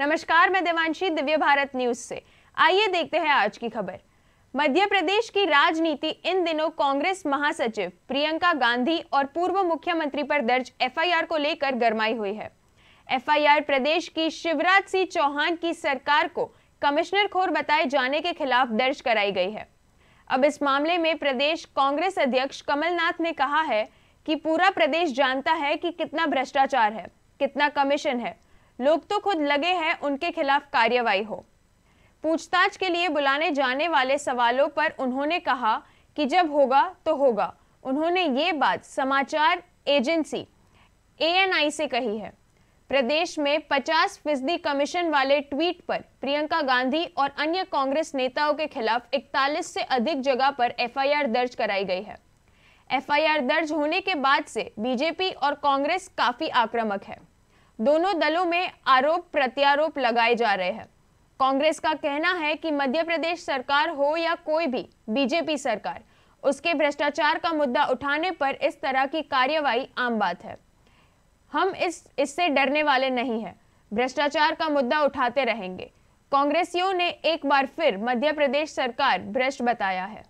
नमस्कार, मैं देवांशी, दिव्य भारत न्यूज़ से। आइए देखते हैं आज की खबर। मध्य प्रदेश की राजनीति इन दिनों कांग्रेस महासचिव प्रियंका गांधी और पूर्व मुख्यमंत्री पर दर्ज एफआईआर को लेकर गरमाई हुई है। एफआईआर प्रदेश की शिवराज सिंह चौहान की सरकार को कमिश्नर खोर बताए जाने के खिलाफ दर्ज कराई गई है। अब इस मामले में प्रदेश कांग्रेस अध्यक्ष कमलनाथ ने कहा है कि पूरा प्रदेश जानता है कि कितना भ्रष्टाचार है, कितना कमीशन है लोग तो खुद लगे हैं, उनके खिलाफ कार्यवाही हो। पूछताछ के लिए बुलाने जाने वाले सवालों पर उन्होंने कहा कि जब होगा तो होगा। उन्होंने ये बात समाचार एजेंसी एएनआई से कही है। प्रदेश में 50 फ़ीसदी कमीशन वाले ट्वीट पर प्रियंका गांधी और अन्य कांग्रेस नेताओं के खिलाफ 41 से अधिक जगह पर एफआईआर दर्ज कराई गई है। एफआईआर दर्ज होने के बाद से बीजेपी और कांग्रेस काफ़ी आक्रामक है। दोनों दलों में आरोप प्रत्यारोप लगाए जा रहे हैं। कांग्रेस का कहना है कि मध्य प्रदेश सरकार हो या कोई भी, बीजेपी सरकार, उसके भ्रष्टाचार का मुद्दा उठाने पर इस तरह की कार्यवाही आम बात है। हम इस, इससे डरने वाले नहीं हैं। भ्रष्टाचार का मुद्दा उठाते रहेंगे। कांग्रेसियों ने एक बार फिर मध्य प्रदेश सरकार भ्रष्ट बताया है।